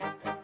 Thank you.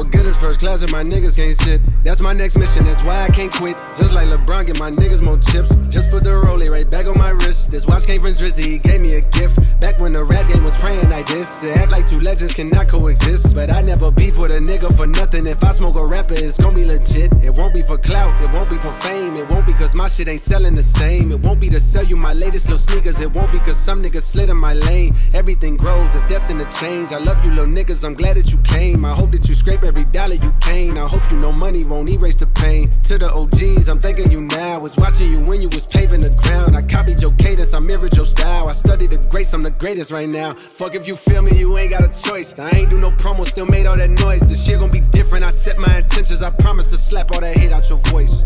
What good is first class if my niggas can't sit? That's my next mission, that's why I can't quit. Just like LeBron, get my niggas more chips. Just put the rollie right back on my wrist. This watch came from Drizzy, he gave me a gift. Back when the rap game was praying like this. To act like two legends cannot coexist. But I never beef with a nigga for nothing. If I smoke a rapper, it's gonna be legit. It won't be for clout, it won't be for fame. It won't be cause my shit ain't selling the same. It won't be to sell you my latest little sneakers. It won't be cause some niggas slid in my lane. Everything grows, it's destined to change. I love you little niggas, I'm glad that you came. I hope that you scrape every dollar you came. I hope you know money won't erase the pain. To the OGs, I'm thanking you now. Was watching you when you was paving the ground. I copied your cadence, I mirrored your style. I studied the greats, I'm the greatest right now. Fuck if you feel me, you ain't got a choice. I ain't do no promo, still made all that noise. The shit gon' be different. I set my intentions. I promise to slap all that hate out your voice.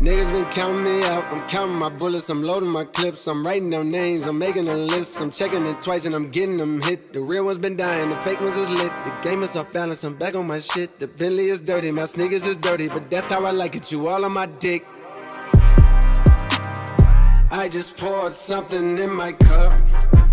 Niggas been counting me out. I'm counting my bullets. I'm loading my clips. I'm writing down names. I'm making a list. I'm checking it twice and I'm getting them hit. The real ones been dying. The fake ones is lit. The game is off balance. I'm back on my shit. The Bentley is dirty. My sneakers is dirty. But that's how I like it. You all on my dick. I just poured something in my cup.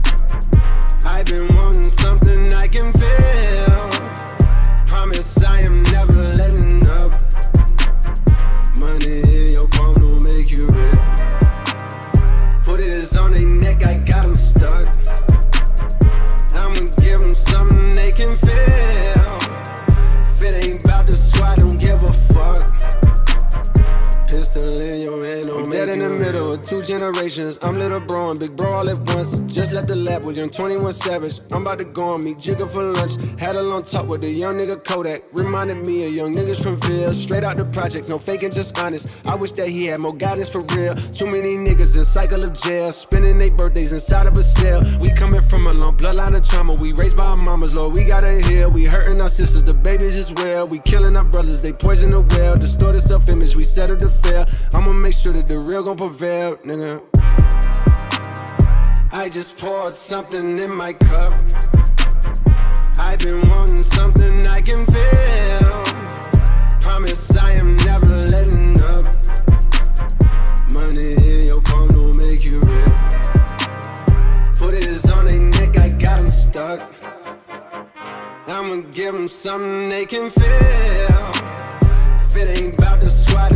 I got them stuck. Middle of two generations. I'm little bro and big bro all at once. Just left the lab with young 21 Savage. I'm about to go and meet Jigga for lunch. Had a long talk with the young nigga Kodak. Reminded me of young niggas from Ville. Straight out the projects, no faking, just honest. I wish that he had more guidance for real. Too many niggas in cycle of jail. Spending their birthdays inside of a cell. We coming from a long bloodline of trauma. We raised by our mamas, Lord, we gotta heal. We hurting our sisters, the babies as well. We killing our brothers, they poison the well. Distorted self image, we settle to fail. I'ma make sure that the real gon' nigga. I just poured something in my cup. I've been wanting something I can feel. Promise I am never letting up. Money in your palm don't make you real. Put it on their neck, I got them stuck. I'ma give them something they can feel. If it ain't about the squad,